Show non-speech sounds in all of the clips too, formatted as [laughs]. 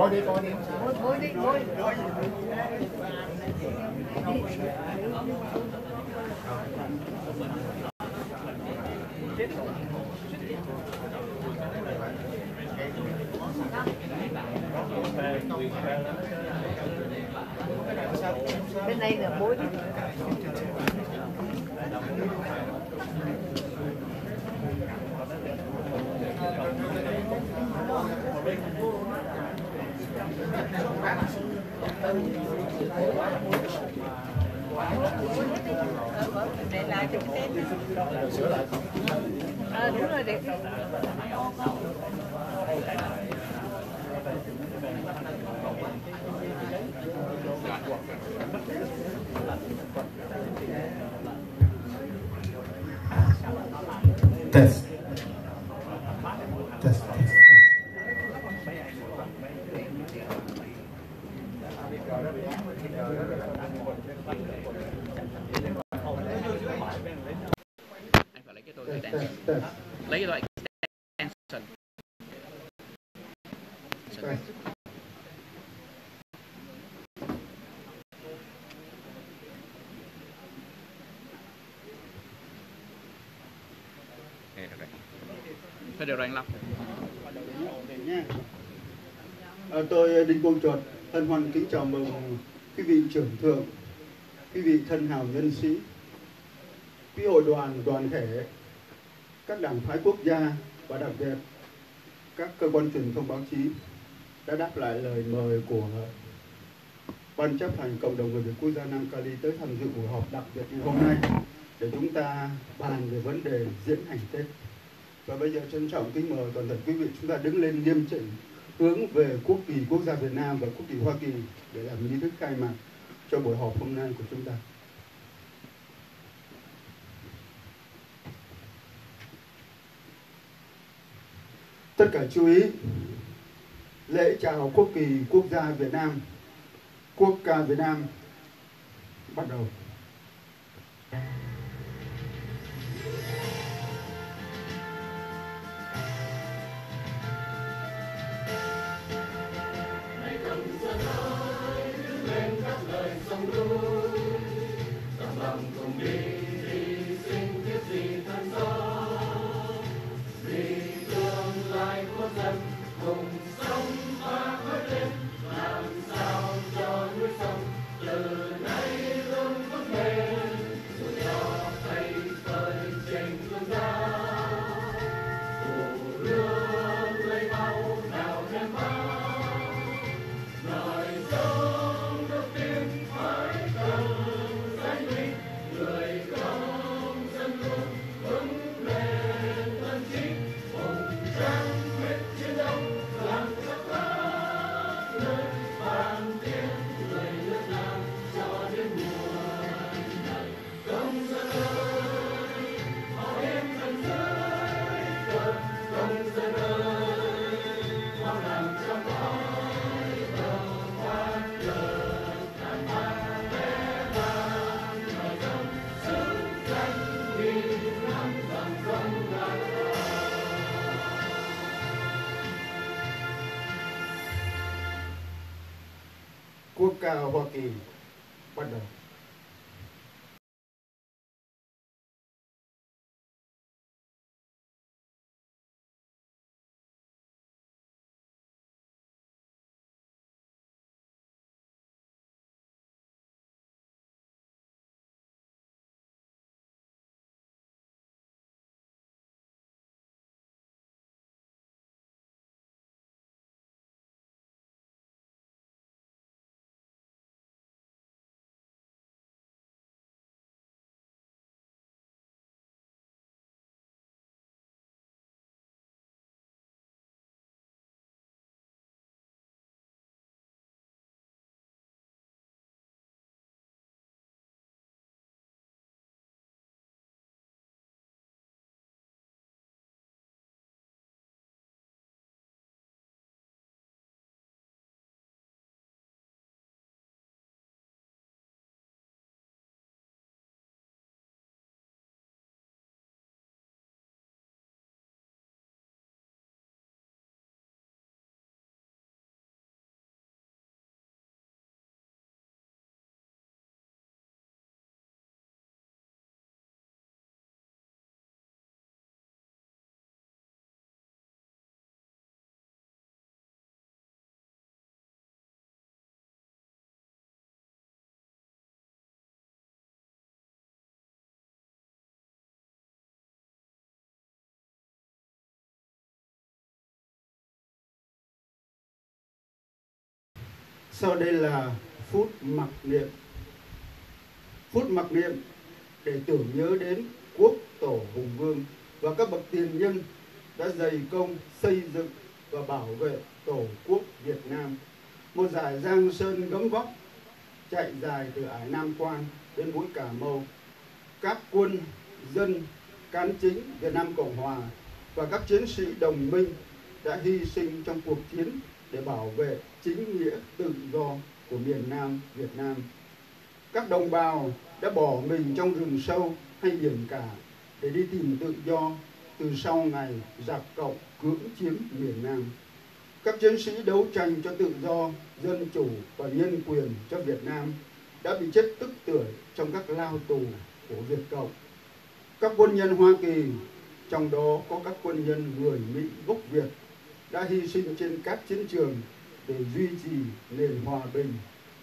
bôi đi bôi đi Thôi, bôi đi thôi. bên này là bối đi để lại cho cái tên sửa lại à, đúng rồi để test test test anh phải lấy cái tôi test extension test test lấy cái loại extension test Đây, được rồi. Thôi điều đoàn anh Long. À, tôi à, Đinh Quang Chuột thân hoan kính chào mừng quý vị trưởng thượng, quý vị thân hào nhân sĩ, quý hội đoàn, đoàn thể, các đảng phái quốc gia và đặc biệt các cơ quan truyền thông báo chí đã đáp lại lời mời của Ban chấp hành Cộng đồng người Việt Quốc gia Nam Cali tới tham dự buổi họp đặc biệt ngày hôm nay để chúng ta bàn về vấn đề diễn hành Tết. Và bây giờ trân trọng kính mời toàn thể quý vị chúng ta đứng lên nghiêm chỉnh hướng về quốc kỳ quốc gia Việt Nam và quốc kỳ Hoa Kỳ để làm nghi thức khai mạc cho buổi họp hôm nay của chúng ta. Tất cả chú ý lễ chào quốc kỳ quốc gia Việt Nam, quốc ca Việt Nam bắt đầu. Quốc ca Hoa sau đây là phút mặc niệm. Phút mặc niệm để tưởng nhớ đến quốc tổ hùng vương và các bậc tiền nhân đã dày công xây dựng và bảo vệ tổ quốc Việt Nam. Một dải giang sơn gấm vóc chạy dài từ ải Nam Quan đến mũi Cà Mau. Các quân, dân, cán chính Việt Nam Cộng Hòa và các chiến sĩ đồng minh đã hy sinh trong cuộc chiến để bảo vệ chính nghĩa tự do của miền Nam Việt Nam. Các đồng bào đã bỏ mình trong rừng sâu hay biển cả để đi tìm tự do từ sau ngày giặc cộng cưỡng chiếm miền Nam. Các chiến sĩ đấu tranh cho tự do, dân chủ và nhân quyền cho Việt Nam đã bị chết tức tưởi trong các lao tù của Việt Cộng. Các quân nhân Hoa Kỳ, trong đó có các quân nhân người Mỹ gốc Việt, đã hy sinh trên các chiến trường để duy trì nền hòa bình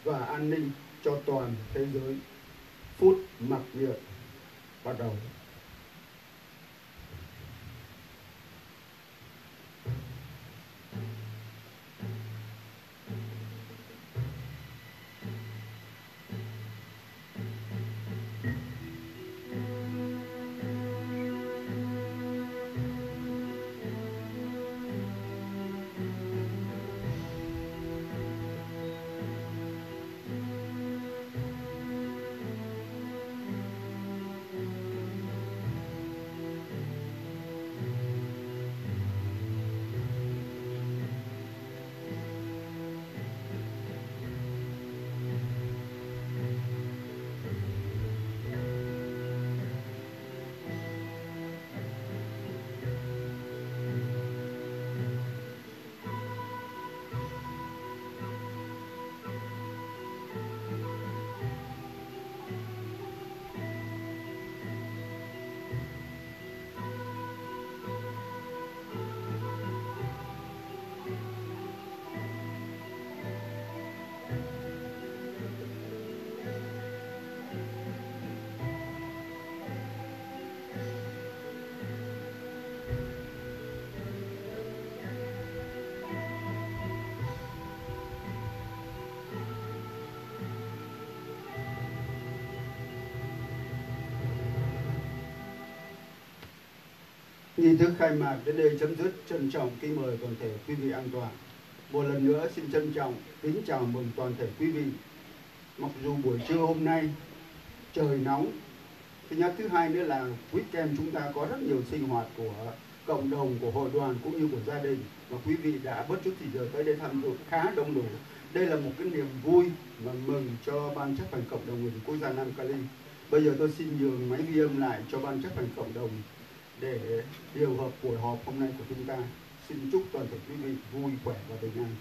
và an ninh cho toàn thế giới. Phút mặc niệm bắt đầu. Nghi thức khai mạc đến đây chấm dứt. Trân trọng kính mời toàn thể quý vị an toàn. Một lần nữa xin trân trọng, kính chào mừng toàn thể quý vị. Mặc dù buổi trưa hôm nay trời nóng thứ nhất thứ hai nữa là weekend chúng ta có rất nhiều sinh hoạt của cộng đồng, của hội đoàn cũng như của gia đình. Và quý vị đã bất chút thì giờ tới đây tham dự khá đông đủ. Đây là một cái niềm vui và mừng cho ban chấp hành cộng đồng người quốc gia Nam Cali. Bây giờ tôi xin nhường máy ghi âm lại cho ban chấp hành cộng đồng để điều hợp buổi họp hôm nay của chúng ta. Xin chúc toàn thể quý vị vui khỏe và bình an.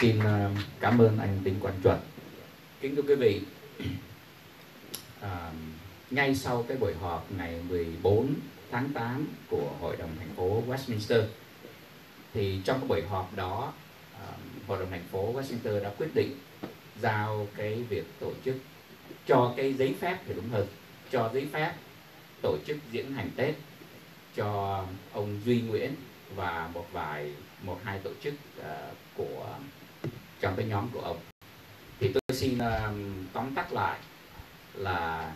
Xin ờ, cảm ơn anh Đinh Quang Chuẩn. Kính thưa quý vị, [clears throat] à, ngay sau cái buổi họp ngày 14 tháng 8 của Hội đồng thành phố Westminster thì trong cái buổi họp đó à, Hội đồng thành phố Westminster đã quyết định giao cái việc tổ chức cho cái giấy phép thì đúng hơn. Cho giấy phép tổ chức diễn hành Tết cho ông Duy Nguyễn và một vài một hai tổ chức uh, của trong cái nhóm của ông. Thì tôi xin uh, tóm tắt lại là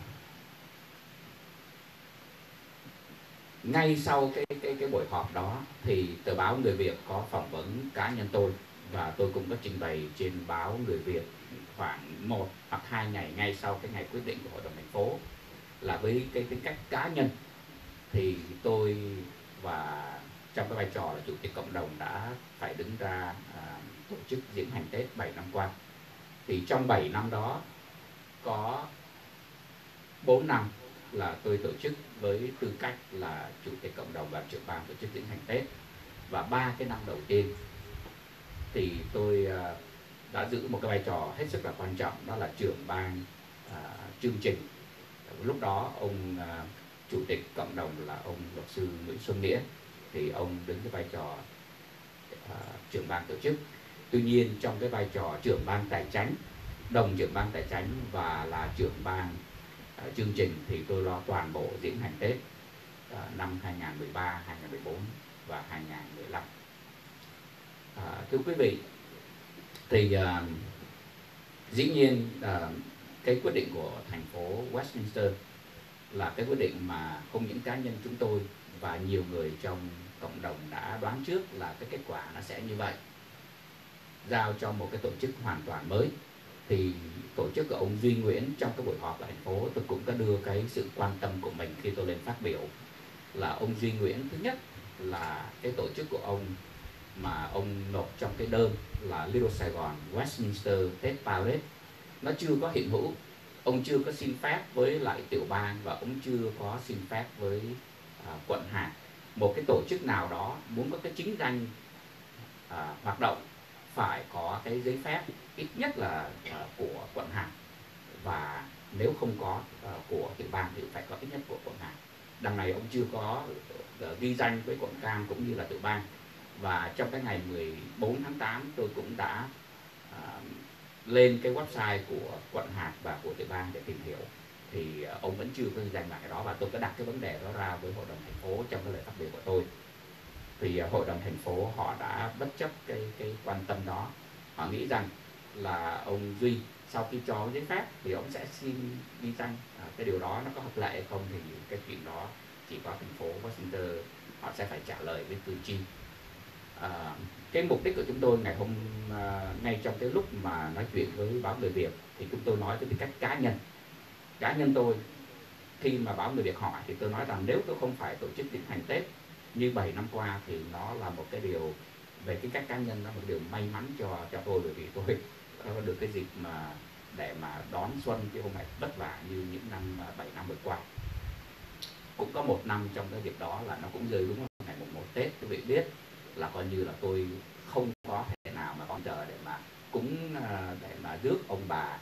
ngay sau cái cái cái buổi họp đó thì tờ báo người Việt có phỏng vấn cá nhân tôi và tôi cũng có trình bày trên báo người Việt khoảng một hoặc hai ngày ngay sau cái ngày quyết định của hội đồng thành phố là với cái tính cách cá nhân thì tôi và trong cái vai trò là chủ tịch cộng đồng đã phải đứng ra à, tổ chức diễn hành Tết 7 năm qua. Thì trong 7 năm đó có 4 năm là tôi tổ chức với tư cách là chủ tịch cộng đồng và trưởng ban tổ chức diễn hành Tết và ba cái năm đầu tiên thì tôi à, đã giữ một cái vai trò hết sức là quan trọng đó là trưởng ban à, chương trình. Lúc đó ông à, chủ tịch cộng đồng là ông luật sư Nguyễn Xuân Nghĩa thì ông đứng cái vai trò à, trưởng ban tổ chức. Tuy nhiên trong cái vai trò trưởng ban tài chính đồng trưởng ban tài chính và là trưởng ban à, chương trình thì tôi lo toàn bộ diễn hành Tết à, năm 2013, 2014 và 2015 À, thưa quý vị, thì uh, dĩ nhiên uh, cái quyết định của thành phố Westminster là cái quyết định mà không những cá nhân chúng tôi và nhiều người trong cộng đồng đã đoán trước là cái kết quả nó sẽ như vậy giao cho một cái tổ chức hoàn toàn mới. Thì tổ chức của ông Duy Nguyễn trong cái buổi họp ở thành phố tôi cũng có đưa cái sự quan tâm của mình khi tôi lên phát biểu là ông Duy Nguyễn thứ nhất là cái tổ chức của ông mà ông nộp trong cái đơn là Little Sài Gòn Westminster Tết Palace nó chưa có hiện hữu. Ông chưa có xin phép với lại tiểu bang và ông chưa có xin phép với à, quận hạt. Một cái tổ chức nào đó muốn có cái chính danh à, hoạt động phải có cái giấy phép ít nhất là à, của quận hạt. Và nếu không có à, của tiểu bang thì phải có ít nhất của quận hạt. Đằng này ông chưa có uh, ghi danh với quận cam cũng như là tiểu bang và trong cái ngày 14 tháng 8 tôi cũng đã uh, lên cái website của quận hạt và của tiểu bang để tìm hiểu. Thì uh, ông vẫn chưa có ghi lại cái đó và tôi có đặt cái vấn đề đó ra với hội đồng thành phố trong cái lời phát biểu của tôi. Thì uh, hội đồng thành phố họ đã bất chấp cái cái quan tâm đó. Họ nghĩ rằng là ông duy sau khi cho giấy phép thì ông sẽ xin đi tăng à, cái điều đó nó có hợp lệ hay không thì cái chuyện đó chỉ có thành phố Washington họ sẽ phải trả lời với cử tri à, cái mục đích của chúng tôi ngày hôm à, ngay trong cái lúc mà nói chuyện với báo người Việt thì chúng tôi nói tới cách cá nhân. Cá nhân tôi khi mà báo người Việt hỏi thì tôi nói rằng nếu tôi không phải tổ chức tiến hành Tết như 7 năm qua thì nó là một cái điều về cái cách cá nhân nó một điều may mắn cho cho tôi bởi vì tôi [laughs] được cái dịp mà để mà đón xuân chứ không phải vất vả như những năm à, 7 năm vừa qua. Cũng có một năm trong cái dịp đó là nó cũng rơi đúng ngày mùng một Tết quý vị biết là coi như là tôi không có thể nào mà còn chờ để mà cúng à, để mà rước ông bà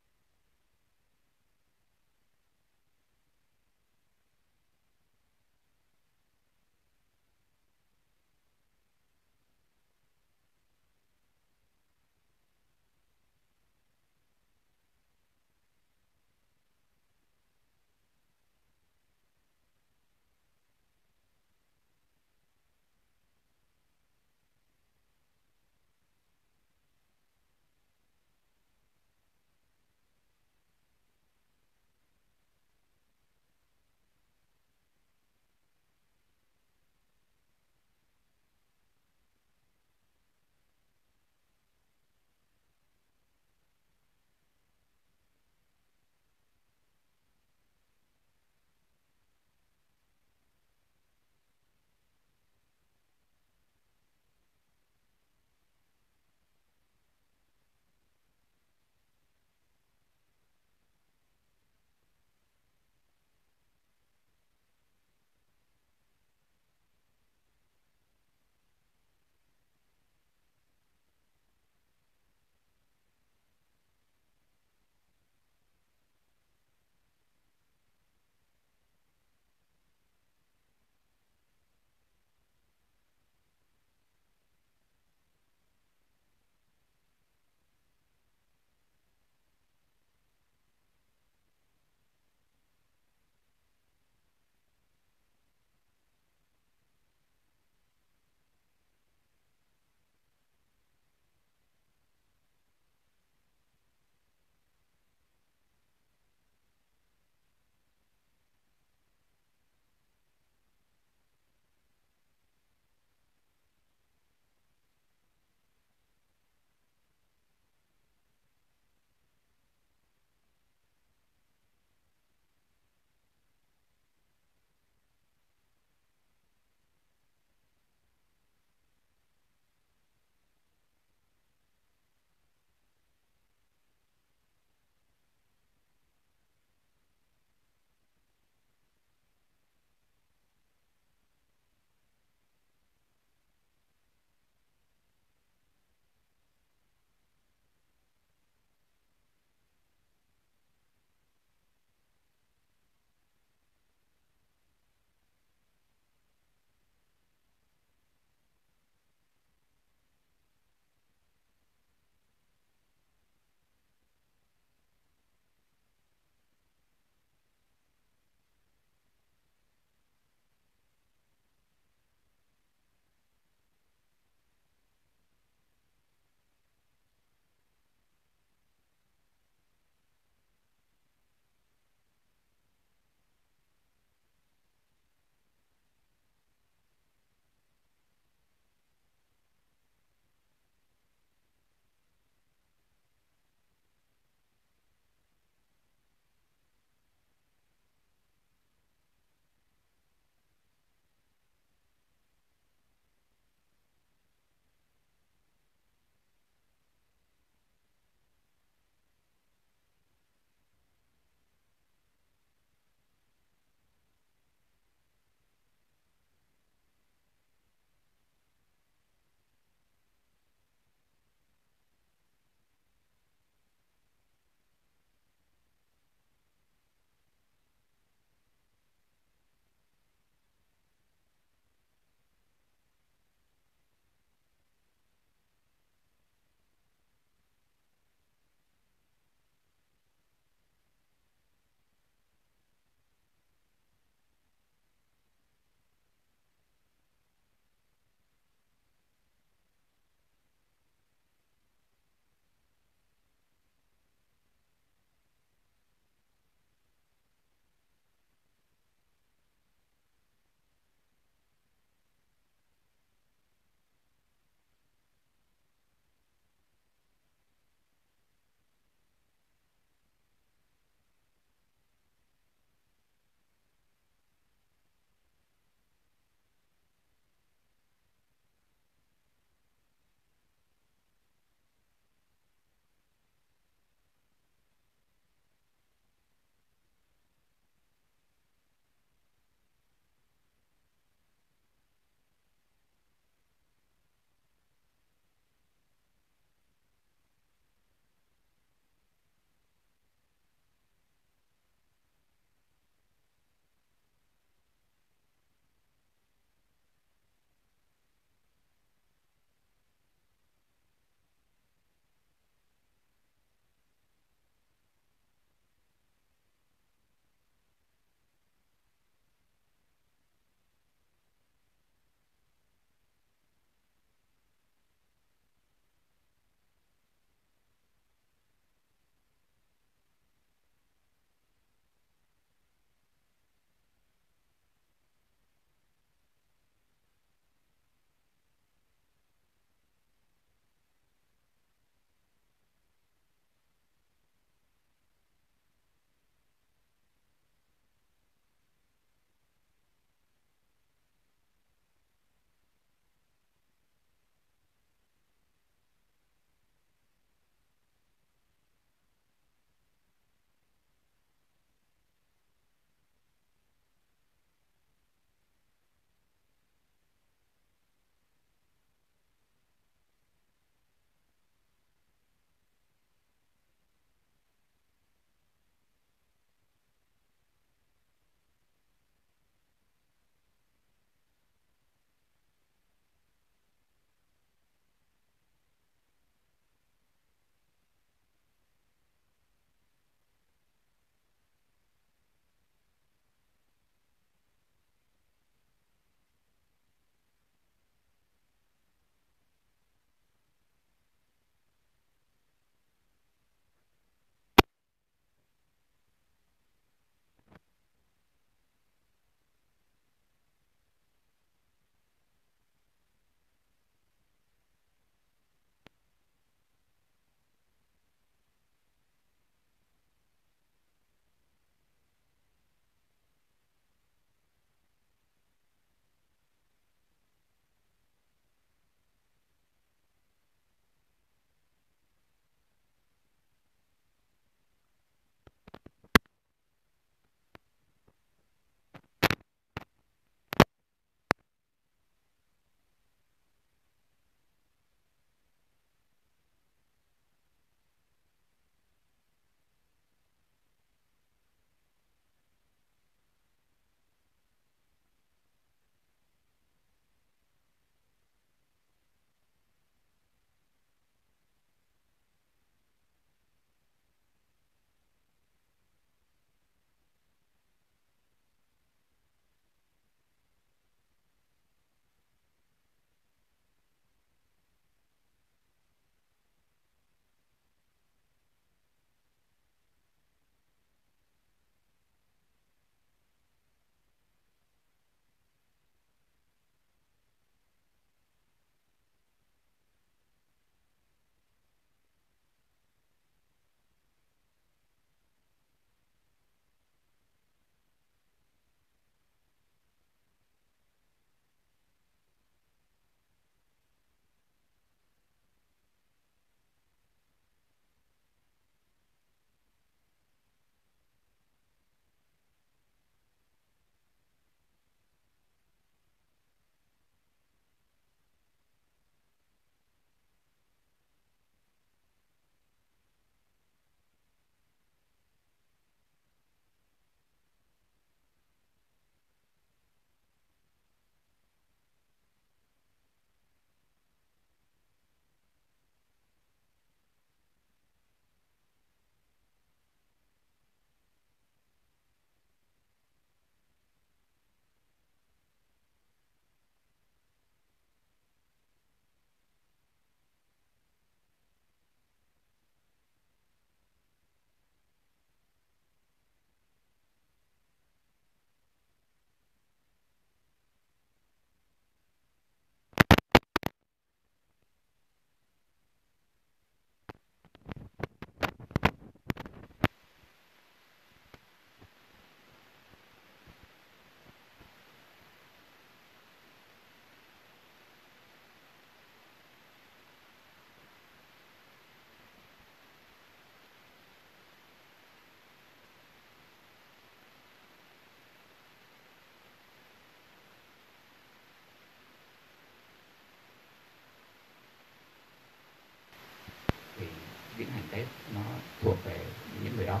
thuộc về những người đó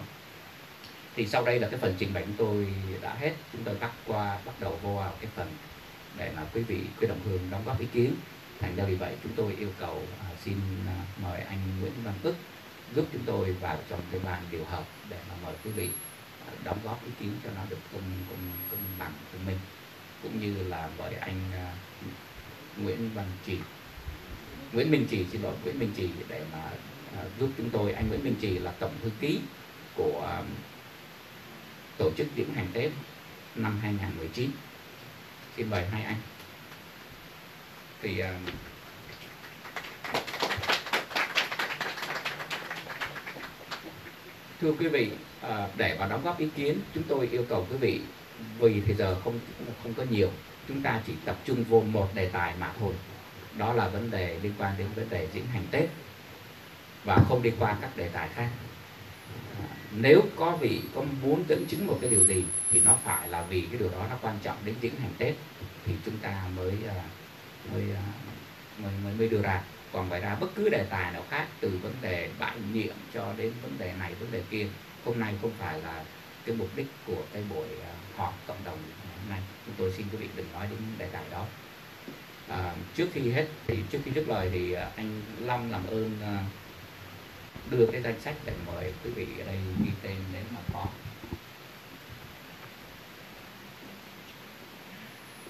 thì sau đây là cái phần trình bày của tôi đã hết chúng tôi bắt qua bắt đầu vô vào cái phần để mà quý vị quý đồng hương đóng góp ý kiến thành ra vì vậy chúng tôi yêu cầu à, xin à, mời anh Nguyễn Văn Tức giúp chúng tôi vào trong cái bàn điều hợp để mà mời quý vị à, đóng góp ý kiến cho nó được công công công bằng của mình. cũng như là mời anh à, Nguyễn Văn Trì Nguyễn Minh Trì xin lỗi Nguyễn Minh Trì để mà À, giúp chúng tôi, anh Nguyễn Minh Trì là tổng thư ký của à, tổ chức diễn hành Tết năm 2019 xin mời hai anh. Thì à, thưa quý vị để mà đóng góp ý kiến, chúng tôi yêu cầu quý vị, vì thì giờ không không có nhiều, chúng ta chỉ tập trung vô một đề tài mà thôi. Đó là vấn đề liên quan đến vấn đề diễn hành Tết và không đi qua các đề tài khác. À, nếu có vị có muốn dẫn chứng một cái điều gì thì nó phải là vì cái điều đó nó quan trọng đến những hành Tết thì chúng ta mới à, mới, à, mới mới mới đưa ra. Còn ngoài ra bất cứ đề tài nào khác từ vấn đề bãi nhiệm cho đến vấn đề này vấn đề kia hôm nay không phải là cái mục đích của cái buổi họp cộng đồng hôm nay. Chúng tôi xin quý vị đừng nói đến đề tài đó. À, trước khi hết thì trước khi dứt lời thì anh Long làm ơn đưa cái danh sách để mời quý vị ở đây ghi tên nếu mà có.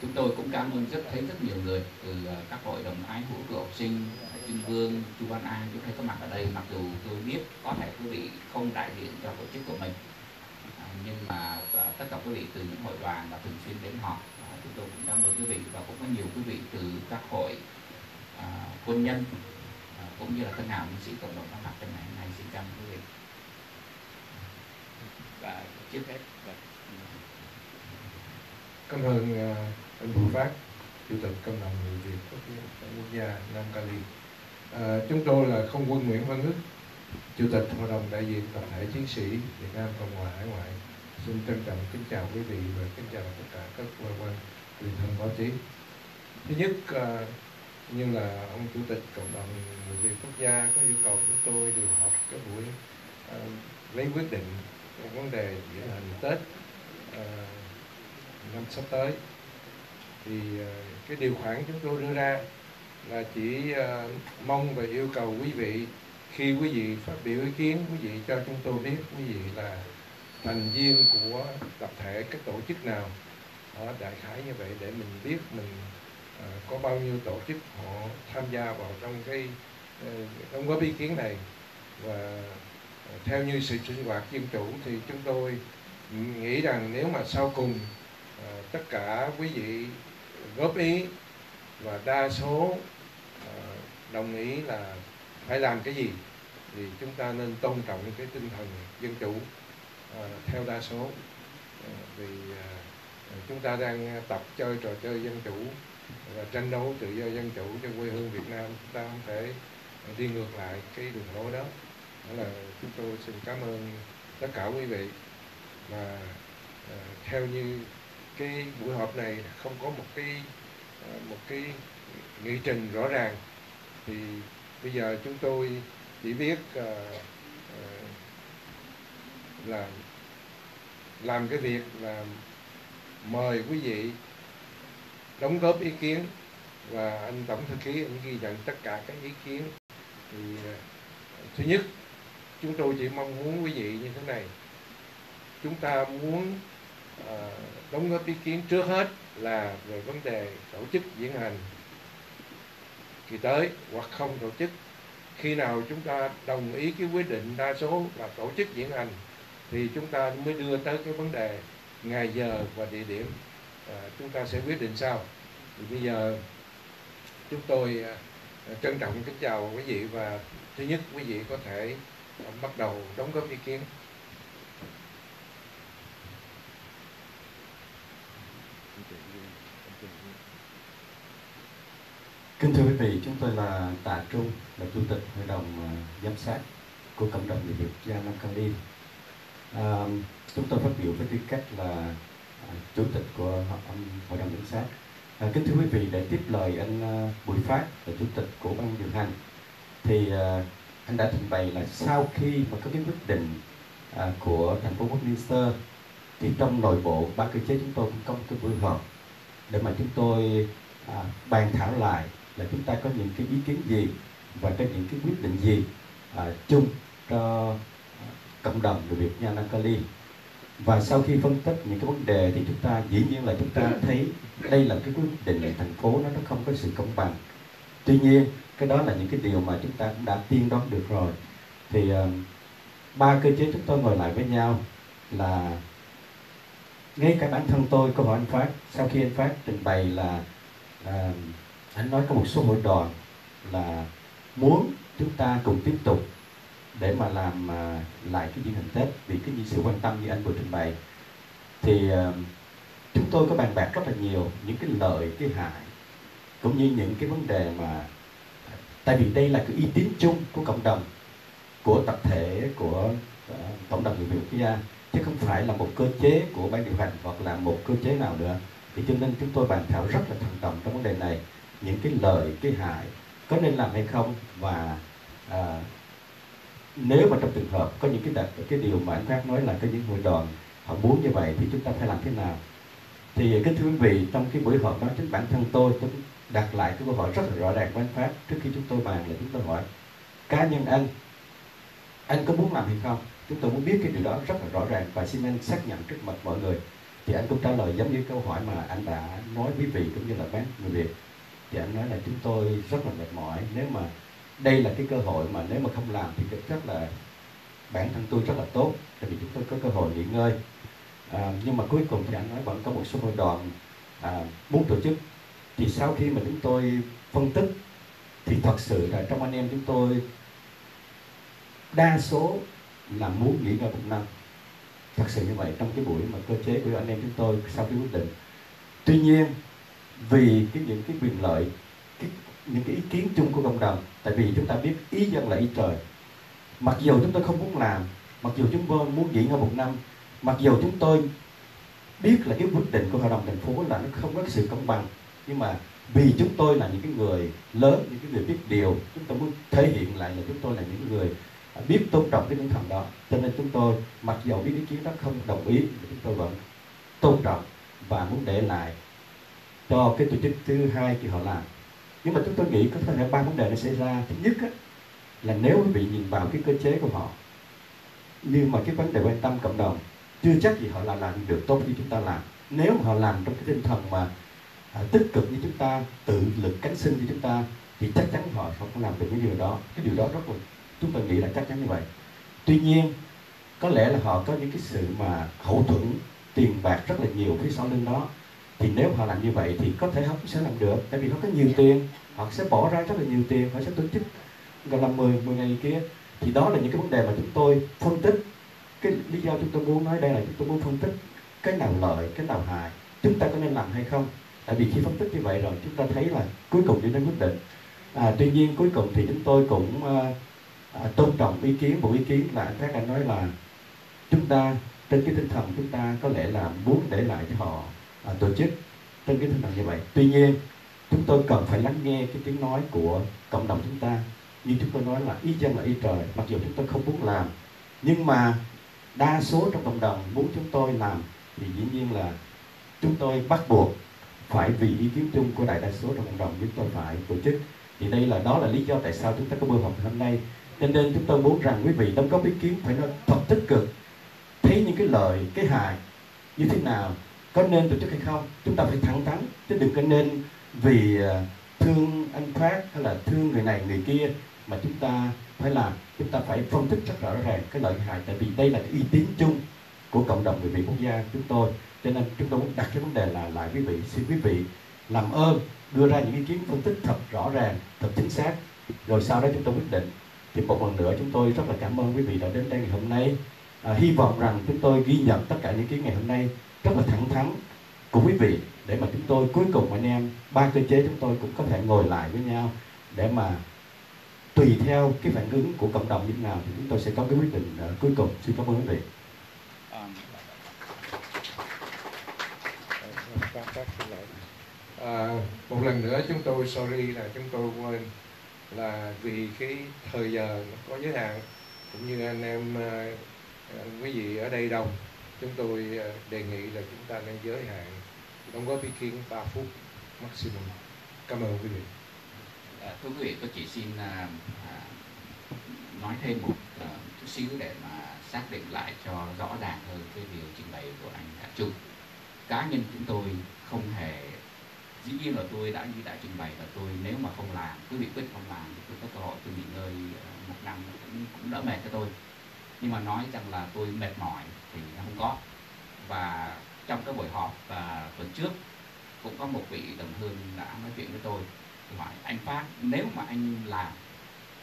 Chúng tôi cũng cảm ơn rất thấy rất nhiều người từ à, các hội đồng ái hữu của học sinh trung Vương, Chu Văn An chúng tôi có mặt ở đây mặc dù tôi biết có thể quý vị không đại diện cho tổ chức của mình. À, nhưng mà à, tất cả quý vị từ những hội đoàn và thường xuyên đến họp à, chúng tôi cũng cảm ơn quý vị và cũng có nhiều quý vị từ các hội à, quân nhân cũng như là thân hào nhân sĩ cộng đồng có mặt trong ngày hôm nay xin cảm ơn quý vị và trước hết và Cảm ơn ờ, anh Vũ Phát, Chủ tịch Cộng đồng người Việt quốc quốc gia Nam Cali. Ờ, chúng tôi là không quân Nguyễn Văn Đức, Chủ tịch Hội đồng đại diện tập thể chiến sĩ Việt Nam Cộng hòa Hải ngoại. Xin trân trọng kính chào quý vị và kính chào tất cả các cơ quan truyền thông báo chí. Thứ nhất, ờ, như là ông Chủ tịch Cộng đồng người Việt quốc gia có yêu cầu chúng tôi điều họp cái buổi ờ, lấy quyết định vấn đề diễn hành Tết ờ, năm sắp tới. Thì ờ, cái điều khoản chúng tôi đưa ra là chỉ ờ, mong và yêu cầu quý vị khi quý vị phát biểu ý kiến quý vị cho chúng tôi biết quý vị là thành viên của tập thể các tổ chức nào ở đại khái như vậy để mình biết mình Ờ, có bao nhiêu tổ chức họ tham gia vào trong cái ờ, đóng góp ý kiến này? Và ờ, theo như sự sinh hoạt dân chủ thì chúng tôi nghĩ rằng nếu mà sau cùng tất cả quý vị góp ý và đa số đồng ý là phải làm cái gì thì chúng ta nên tôn trọng cái tinh thần dân chủ theo đa số. Vì chúng ta đang tập chơi trò chơi dân chủ và tranh đấu tự do dân chủ cho quê hương Việt Nam. Chúng ta không thể đi ngược lại cái đường lối đó. Đó là chúng tôi xin cảm ơn tất cả quý vị. Và ờ, theo như cái buổi họp này không có một cái ờ, một cái nghị trình rõ ràng thì bây giờ chúng tôi chỉ biết ờ, uh, uh, là làm cái việc là mời quý vị đóng góp ý kiến. Và anh tổng thư ký anh ghi nhận tất cả các ý kiến. Thì à, thứ nhất, chúng tôi chỉ mong muốn quý vị như thế này. Chúng ta muốn à, đóng góp ý kiến trước hết là về vấn đề tổ chức diễn hành kỳ tới hoặc không tổ chức. Khi nào chúng ta đồng ý cái quyết định đa số là tổ chức diễn hành thì chúng ta mới đưa tới cái vấn đề ngày giờ và địa điểm. Ờ, chúng ta sẽ quyết định sau thì bây giờ chúng tôi à, trân trọng kính chào quý vị và thứ nhất quý vị có thể à, bắt đầu đóng góp ý kiến Kính thưa quý vị, chúng tôi là Tạ Trung, là Chủ tịch Hội đồng Giám sát của Cộng đồng người Việt Gia Nam Cali. À, chúng tôi phát biểu với tư cách là Chủ tịch của ông Hội đồng Giám sát. À, kính thưa quý vị, để tiếp lời anh à, Bùi Phát, là Chủ tịch của Ban điều hành, thì à, anh đã trình bày là sau khi mà có cái quyết định à, của thành phố Westminster thì trong nội bộ ban cơ chế chúng tôi cũng có một cái buổi họp để mà chúng tôi à, bàn thảo lại là chúng ta có những cái ý kiến gì và có những cái quyết định gì à, chung cho à, cộng đồng người Việt Nam Cali và sau khi phân tích những cái vấn đề thì chúng ta dĩ nhiên là chúng ta thấy đây là cái quyết định thành phố nó nó không có sự công bằng. Tuy nhiên cái đó là những cái điều mà chúng ta cũng đã tiên đoán được rồi. Thì uh, ba cơ chế chúng tôi ngồi lại với nhau là ngay cả bản thân tôi câu hỏi anh phát sau khi anh phát trình bày là uh, anh nói có một số hội đoàn là muốn chúng ta cùng tiếp tục để mà làm uh, lại cái diễn hình Tết vì cái những sự quan tâm như anh vừa trình bày. Thì uh, chúng tôi có bàn bạc rất là nhiều những cái lợi cái hại cũng như những cái vấn đề mà tại vì đây là cái uy tín chung của cộng đồng của tập thể của uh, cộng đồng người Việt quốc gia chứ không phải là một cơ chế của ban điều hành hoặc là một cơ chế nào nữa. Thì cho nên chúng tôi bàn thảo rất là thận trọng trong vấn đề này những cái lợi cái hại có nên làm hay không và à, nếu mà trong trường hợp có những cái đặc cái điều mà anh Phát nói là có những hội đoàn họ muốn như vậy thì chúng ta phải làm thế nào? Thì cái thưa quý vị, trong cái buổi họp đó, chính bản thân tôi tôi đặt lại cái câu hỏi rất là rõ ràng với anh Phát trước khi chúng tôi bàn là chúng tôi hỏi, cá nhân anh anh có muốn làm hay không? Chúng tôi muốn biết cái điều đó rất là rõ ràng và xin anh xác nhận trước mặt mọi người. Thì anh cũng trả lời giống như câu hỏi mà anh đã nói quý vị cũng như là bác người Việt. Thì anh nói là chúng tôi rất là mệt mỏi, nếu mà đây là cái cơ hội mà nếu mà không làm thì rất là bản thân tôi rất là tốt tại vì chúng tôi có cơ hội nghỉ ngơi. À, nhưng mà cuối cùng thì anh nói vẫn có một số hội đoàn à, muốn tổ chức. Thì sau khi mà chúng tôi phân tích thì thật sự là trong anh em chúng tôi đa số là muốn nghỉ ngơi một năm. Thật sự như vậy trong cái buổi mà cơ chế của anh em chúng tôi sau khi quyết định. Tuy nhiên vì cái những cái quyền lợi những cái ý kiến chung của cộng đồng. Tại vì chúng ta biết ý dân là ý trời. Mặc dù chúng tôi không muốn làm, mặc dù chúng tôi muốn nghỉ hơn một năm, mặc dù chúng tôi biết là cái quyết định của hội đồng thành phố là nó không có sự công bằng, nhưng mà vì chúng tôi là những cái người lớn, những cái người biết điều, chúng tôi muốn thể hiện lại là chúng tôi là những người biết tôn trọng cái tinh thần đó. Cho nên chúng tôi, mặc dù biết ý kiến đó không đồng ý chúng tôi vẫn tôn trọng và muốn để lại cho cái tổ chức thứ hai khi họ làm nhưng mà chúng tôi nghĩ có thể ba vấn đề nó xảy ra. Thứ nhất á, là nếu quý vị nhìn vào cái cơ chế của họ nhưng mà cái vấn đề quan tâm cộng đồng chưa chắc gì họ là làm được tốt như chúng ta làm. Nếu mà họ làm trong cái tinh thần mà à, tích cực như chúng ta tự lực cánh sinh như chúng ta thì chắc chắn họ không làm được cái điều đó. Cái điều đó rất là chúng tôi nghĩ là chắc chắn như vậy. Tuy nhiên có lẽ là họ có những cái sự mà hậu thuẫn tiền bạc rất là nhiều phía sau lưng đó thì nếu họ làm như vậy thì có thể họ cũng sẽ làm được tại vì họ có nhiều tiền họ sẽ bỏ ra rất là nhiều tiền họ sẽ tổ chức gọi là 10, 10 ngày kia. Thì đó là những cái vấn đề mà chúng tôi phân tích. Cái lý do chúng tôi muốn nói đây là chúng tôi muốn phân tích cái nào lợi cái nào hại chúng ta có nên làm hay không. Tại vì khi phân tích như vậy rồi chúng ta thấy là cuối cùng đi đến quyết định. À, tuy nhiên cuối cùng thì chúng tôi cũng uh, à, tôn trọng ý kiến một ý kiến là anh Phát anh nói là chúng ta trên cái tinh thần chúng ta có lẽ là muốn để lại cho họ à, tổ chức trên cái tinh thần như vậy. Tuy nhiên chúng tôi cần phải lắng nghe cái tiếng nói của cộng đồng chúng ta. Như chúng tôi nói là ý dân là ý trời mặc dù chúng tôi không muốn làm nhưng mà đa số trong cộng đồng muốn chúng tôi làm thì dĩ nhiên là chúng tôi bắt buộc phải vì ý kiến chung của đại đa số trong cộng đồng chúng tôi phải tổ chức. Thì đây là đó là lý do tại sao chúng ta có buổi họp hôm nay. Cho nên chúng tôi muốn rằng quý vị đóng góp ý kiến phải nói thật tích cực thấy những cái lợi cái hại như thế nào có nên tổ chức hay không? Chúng ta phải thẳng thắn chứ đừng có nên vì ờ, thương anh khác hay là thương người này người kia mà chúng ta phải làm. Chúng ta phải phân tích rất rõ ràng cái lợi hại tại vì đây là cái uy tín chung của cộng đồng người Việt quốc gia chúng tôi. Cho nên chúng tôi muốn đặt cái vấn đề là lại quý vị xin quý vị làm ơn đưa ra những ý kiến phân tích thật rõ ràng thật chính xác. Rồi sau đó chúng tôi quyết định. Thì một lần nữa chúng tôi rất là cảm ơn quý vị đã đến đây ngày hôm nay. À, hy vọng rằng chúng tôi ghi nhận tất cả những kiến ngày hôm nay rất là thẳng thắn. Của quý vị để mà chúng tôi cuối cùng anh em ba cơ chế chúng tôi cũng có thể ngồi lại với nhau để mà tùy theo cái phản ứng của cộng đồng như thế nào thì chúng tôi sẽ có cái quyết định uh, cuối cùng. Xin cảm ơn quý vị. À, một lần nữa chúng tôi sorry là chúng tôi quên là vì cái thời giờ nó có giới hạn cũng như anh em ờ, ờ, quý vị ở đây đông chúng tôi ờ, đề nghị là chúng ta nên giới hạn đóng góp ý kiến 3 phút maximum. Cảm ơn quý vị. À, thưa quý vị, tôi chỉ xin à, à nói thêm một à, chút xíu để mà xác định lại cho rõ ràng hơn cái điều trình bày của anh Hạ Trung. Cá nhân chúng tôi không hề dĩ nhiên là tôi đã như đã trình bày là tôi nếu mà không làm quý vị quyết không làm thì tôi có cơ hội tôi nghỉ ngơi ờ, một năm cũng, cũng đỡ mệt cho tôi nhưng mà nói rằng là tôi mệt mỏi thì nó không có. Và trong cái buổi họp và tuần trước, cũng có một vị đồng hương đã nói chuyện với tôi. Hỏi, anh Phát, nếu mà anh làm,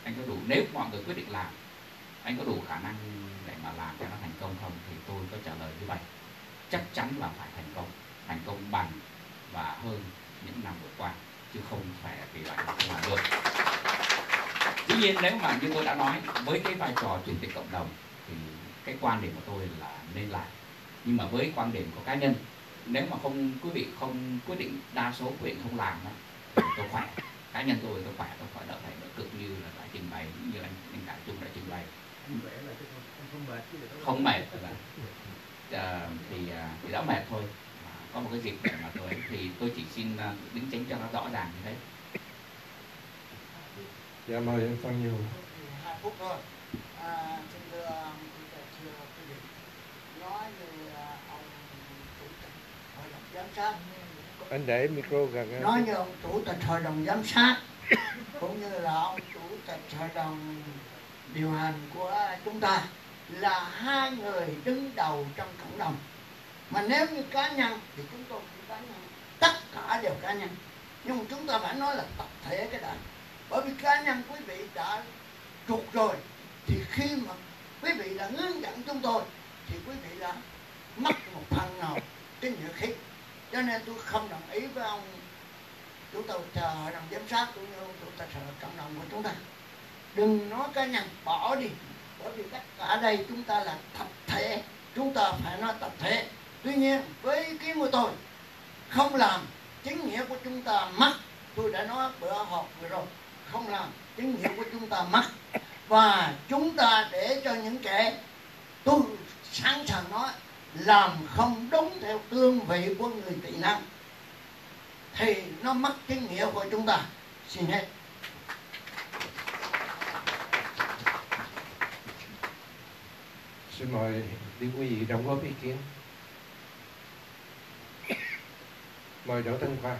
anh có đủ, nếu mọi người quyết định làm, anh có đủ khả năng để mà làm cho nó thành công không? Thì tôi có trả lời như vậy. Chắc chắn là phải thành công thành công bằng và hơn những năm vừa qua, chứ không phải vì vậy mà không làm được. Dĩ nhiên, nếu mà như tôi đã nói, với cái vai trò chủ tịch cộng đồng thì cái quan điểm của tôi là nên làm. Nhưng mà với quan điểm của cá nhân nếu mà không quý vị không quyết định đa số quyết định không làm đó thì tôi khỏe. Cá nhân tôi tôi khỏe tôi khỏi đỡ phải đỡ cực như là đã trình bày như anh anh cả trung đã trình bày. Không mệt là à, thì à, thì đã mệt thôi. À, có một cái dịp để mà tôi thì tôi chỉ xin à, đính chính cho nó rõ ràng như thế. Dạ mời anh Phan Nhiều. Hai phút thôi à, xin thưa thưa quý vị nói như à, ông chủ tịch hội đồng giám sát. Anh để micro gần nói như ông chủ tịch hội đồng giám sát cũng như là ông chủ tịch hội đồng điều hành của chúng ta là hai người đứng đầu trong cộng đồng. Mà nếu như cá nhân thì chúng tôi cũng cá nhân tất cả đều cá nhân. Nhưng mà chúng ta phải nói là tập thể cái đã. Bởi vì cá nhân quý vị đã trục rồi thì khi mà quý vị đã hướng dẫn chúng tôi, thì quý vị đã mất một phần nào cái nghĩa khí. Cho nên tôi không đồng ý với ông chủ tịch ờ, hội đồng giám sát cũng như ông chủ tịch cộng đồng của chúng ta. Đừng nói cá nhân, bỏ đi. Bởi vì tất cả đây chúng ta là tập thể, chúng ta phải nói tập thể. Tuy nhiên, với ý kiến của tôi, không làm, chính nghĩa của chúng ta mất tôi đã nói bữa họp vừa rồi, không làm, chính nghĩa của chúng ta mất và chúng ta để cho những kẻ tôi sẵn sàng nói, làm không đúng theo tương vị của người tị nạn thì nó mất cái nghĩa của chúng ta. Xin hết. Xin mời đi quý vị đóng góp ý kiến. Mời đỗ Thanh Khoa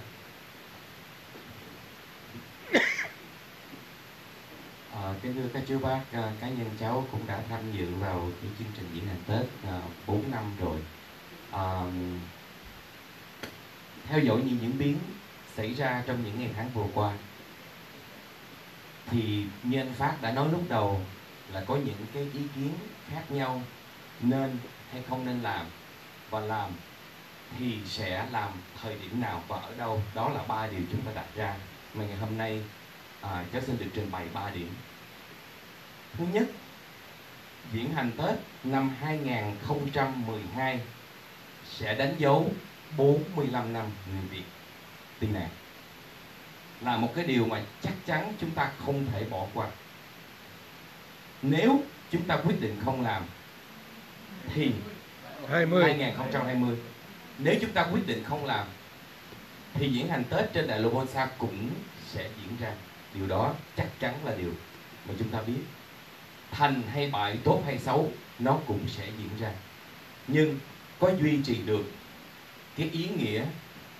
À, kính thưa các chú bác, à, cá nhân cháu cũng đã tham dự vào cái chương trình diễn hành Tết à, 4 năm rồi. À, theo dõi những diễn biến xảy ra trong những ngày tháng vừa qua, thì như anh Phát đã nói lúc đầu là có những cái ý kiến khác nhau nên hay không nên làm và làm thì sẽ làm thời điểm nào và ở đâu đó là ba điều chúng ta đặt ra mà ngày hôm nay à, cháu xin được trình bày ba điểm thứ nhất diễn hành Tết năm 2012 sẽ đánh dấu 45 năm người Việt tị nạn. Là một cái điều mà chắc chắn chúng ta không thể bỏ qua. Nếu chúng ta quyết định không làm thì 20 2020 nếu chúng ta quyết định không làm thì diễn hành Tết trên đại lộ Bonsa cũng sẽ diễn ra. Điều đó chắc chắn là điều mà chúng ta biết thành hay bại, tốt hay xấu, nó cũng sẽ diễn ra. Nhưng có duy trì được cái ý nghĩa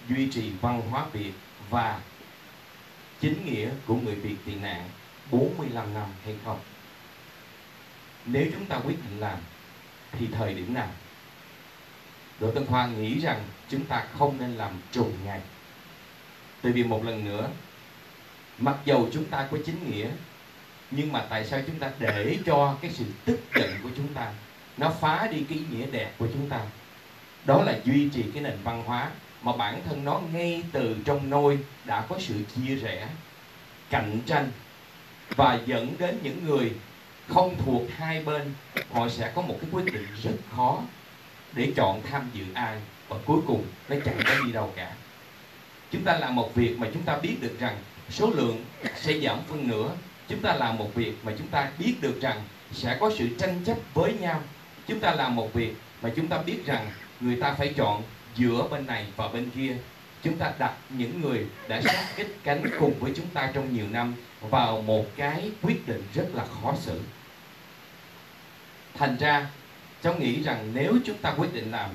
duy trì văn hóa Việt và chính nghĩa của người Việt tị nạn 45 năm hay không? Nếu chúng ta quyết định làm, thì thời điểm nào? Đỗ Tân Khoa nghĩ rằng chúng ta không nên làm trùng ngày. Tại vì một lần nữa, Mặc dầu chúng ta có chính nghĩa nhưng mà tại sao chúng ta để cho cái sự tức giận của chúng ta, Nó phá đi cái ý nghĩa đẹp của chúng ta? Đó là duy trì cái nền văn hóa Mà bản thân nó ngay từ trong nôi đã có sự chia rẽ, Cạnh tranh Và dẫn đến những người không thuộc hai bên, Họ sẽ có một cái quyết định rất khó để chọn tham dự ai và cuối cùng nó chẳng có đi đâu cả. Chúng ta làm một việc mà chúng ta biết được rằng số lượng sẽ giảm phân nửa chúng ta làm một việc mà chúng ta biết được rằng sẽ có sự tranh chấp với nhau. Chúng ta làm một việc mà chúng ta biết rằng người ta phải chọn giữa bên này và bên kia. Chúng ta đặt những người đã sát kích cánh cùng với chúng ta trong nhiều năm vào một cái quyết định rất là khó xử. Thành ra, cháu nghĩ rằng nếu chúng ta quyết định làm,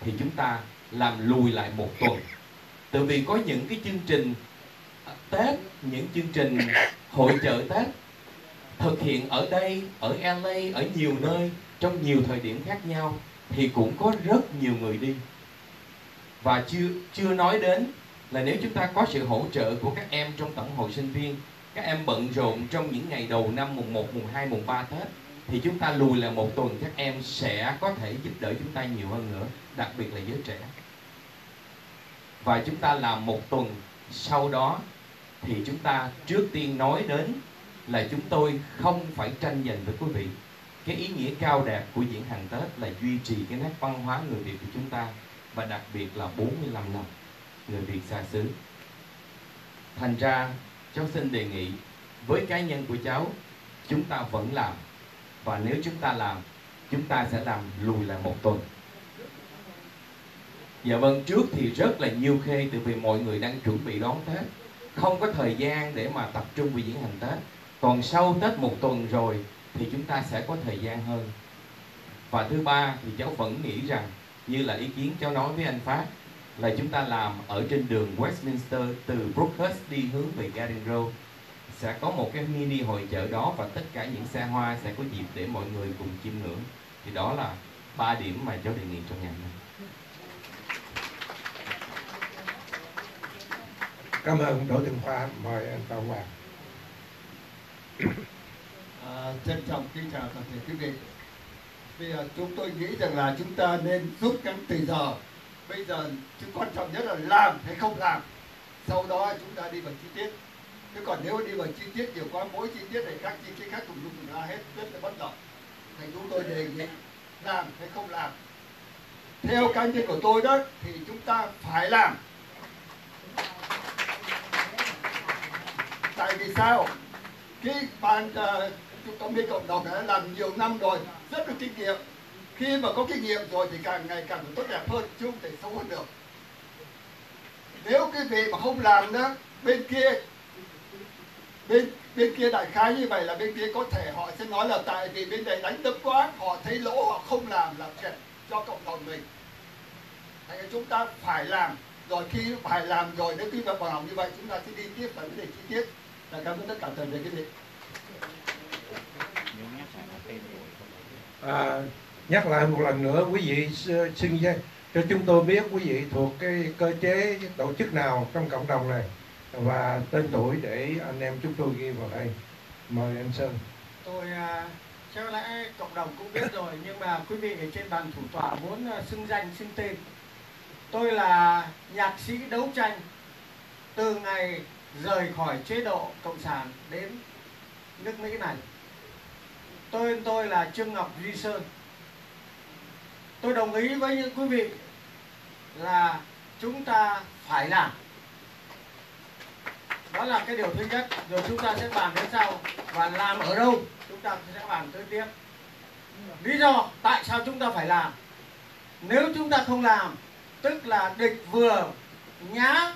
thì chúng ta làm lùi lại một tuần. Tại vì có những cái chương trình Tết những chương trình hội chợ Tết thực hiện ở đây ở LA ở nhiều nơi trong nhiều thời điểm khác nhau thì cũng có rất nhiều người đi. Và chưa chưa nói đến là nếu chúng ta có sự hỗ trợ của các em trong tổng hội sinh viên các em bận rộn trong những ngày đầu năm mùng 1, mùng 2, mùng 3 Tết thì chúng ta lùi là một tuần các em sẽ có thể giúp đỡ chúng ta nhiều hơn nữa đặc biệt là giới trẻ. Và chúng ta làm một tuần sau đó thì chúng ta trước tiên nói đến là chúng tôi không phải tranh giành với quý vị cái ý nghĩa cao đẹp của diễn hàng Tết là duy trì cái nét văn hóa người Việt của chúng ta và đặc biệt là 45 năm người Việt xa xứ. Thành ra cháu xin đề nghị với cá nhân của cháu chúng ta vẫn làm và nếu chúng ta làm chúng ta sẽ làm lùi lại một tuần. Dạ vâng, trước thì rất là nhiều khê từ vì mọi người đang chuẩn bị đón Tết không có thời gian để mà tập trung về diễn hành Tết. Còn sau Tết một tuần rồi thì chúng ta sẽ có thời gian hơn. Và thứ ba thì cháu vẫn nghĩ rằng, như là ý kiến cháu nói với anh Phát, là chúng ta làm ở trên đường Westminster từ Brookhurst đi hướng về Garden Road. Sẽ có một cái mini hội chợ đó và tất cả những xe hoa sẽ có dịp để mọi người cùng chiêm ngưỡng. Thì đó là ba điểm mà cháu đề nghị trong ngày hôm nay. Cảm ơn Đỗ Đình Khoa, mời anh Phạm Hoàng. À, trân trọng kính chào toàn thể quý vị. Bây giờ chúng tôi nghĩ rằng là chúng ta nên rút ngắn từ giờ. Bây giờ chứ quan trọng nhất là làm hay không làm. Sau đó chúng ta đi vào chi tiết. Chứ còn nếu đi vào chi tiết nhiều quá mỗi chi tiết này khác chi tiết khác cùng lúc ra hết rất là bất lợi. Thành chúng tôi đề nghị làm hay không làm. Theo cá nhân của tôi đó thì chúng ta phải làm tại vì sao? Khi ban uh, trung tâm cộng đồng đã làm nhiều năm rồi rất là kinh nghiệm. Khi mà có kinh nghiệm rồi thì càng ngày càng tốt đẹp hơn chứ không thể xấu hơn được. Nếu cái vị mà không làm đó bên kia bên bên kia đại khái như vậy là bên kia có thể họ sẽ nói là tại vì bên này đánh đấm quá họ thấy lỗ họ không làm làm chuyện cho cộng đồng mình. Thành chúng ta phải làm. Rồi khi phải làm rồi nếu khi mà bảo như vậy chúng ta sẽ đi tiếp vào vấn đề chi tiết là cảm ơn tất cả toàn thể quý vị. À, nhắc lại một lần nữa quý vị xin cho chúng tôi biết quý vị thuộc cái cơ chế tổ chức nào trong cộng đồng này và tên tuổi để anh em chúng tôi ghi vào đây. Mời anh Sơn. Tôi uh, chắc lẽ cộng đồng cũng biết rồi nhưng mà quý vị ở trên bàn thủ tọa muốn uh, xưng danh xưng tên. Tôi là nhạc sĩ đấu tranh. Từ ngày rời khỏi chế độ cộng sản đến nước mỹ này. Tôi tôi là trương ngọc duy sơn. Tôi đồng ý với những quý vị là chúng ta phải làm. Đó là cái điều thứ nhất. Rồi chúng ta sẽ bàn đến sau. Và làm ở đâu, chúng ta sẽ bàn tới tiếp. Lý do tại sao chúng ta phải làm. Nếu chúng ta không làm, tức là địch vừa nhá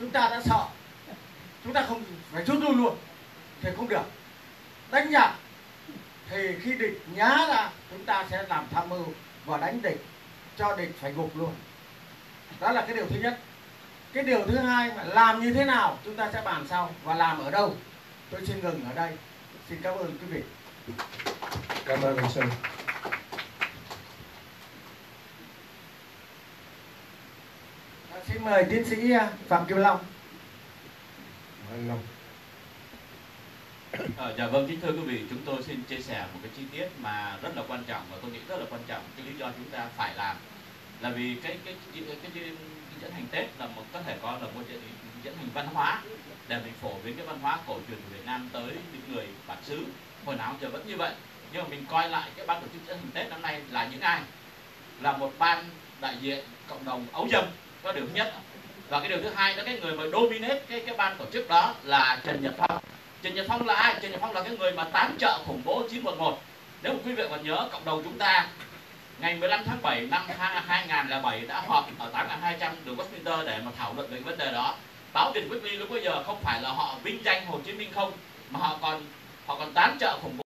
chúng ta đã sợ. Chúng ta không phải rút lui luôn. Thì không được. Đánh nhạc. Thì khi địch nhá ra, chúng ta sẽ làm tham mưu và đánh địch, cho địch phải gục luôn. Đó là cái điều thứ nhất. Cái điều thứ hai là làm như thế nào, chúng ta sẽ bàn sau và làm ở đâu. Tôi xin ngừng ở đây. Xin cảm ơn quý vị. Cảm ơn anh sơn. Xin mời tiến sĩ à, phạm kim long. Anh long. À, dạ vâng kính thưa quý vị chúng tôi xin chia sẻ một cái chi tiết mà rất là quan trọng và tôi nghĩ rất là quan trọng cái lý do chúng ta phải làm. Là vì cái cái cái, cái, cái, cái dẫn hành Tết là một có thể coi là một dẫn hành văn hóa để mình phổ biến cái văn hóa cổ truyền của Việt Nam tới những người bản xứ. Hồi nào giờ vẫn như vậy nhưng mà mình coi lại cái ban tổ chức dẫn hành Tết năm nay là những ai? Là một ban đại diện cộng đồng ấu dâm có điều thứ nhất. Và cái điều thứ hai là cái người mà dominate cái cái ban tổ chức đó là Trần Nhật Phong. Trần Nhật Phong là ai? Trần Nhật Phong là cái người mà tán trợ khủng bố 911 nếu mà quý vị còn nhớ cộng đồng chúng ta, ngày 15 tháng 7 năm 2007 đã họp ở 8200 đường Westminster để mà thảo luận về cái vấn đề đó. Báo Việt Weekly lúc bây giờ không phải là họ vinh danh Hồ Chí Minh không, mà họ còn họ còn tán trợ khủng bố